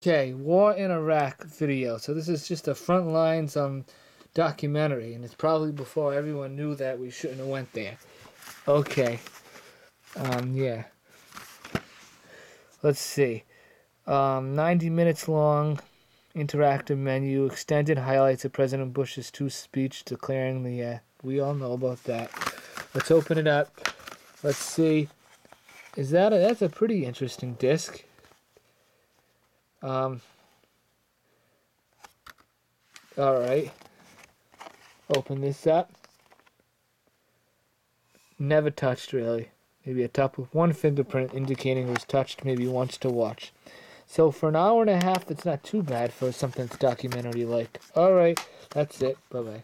Okay, War in Iraq video. So this is just a front lines um documentary, and it's probably before everyone knew that we shouldn't have went there. Okay. Um, yeah. Let's see. Um, 90 minutes long, interactive menu, extended highlights of President Bush's two speech declaring the. Uh, we all know about that. Let's open it up. Let's see. Is that a, that's a pretty interesting disc. Um, all right. Open this up. Never touched really. Maybe a top with one fingerprint indicating it was touched maybe once to watch. So for an hour and a half, that's not too bad for something that's documentary like. All right, that's it. Bye bye.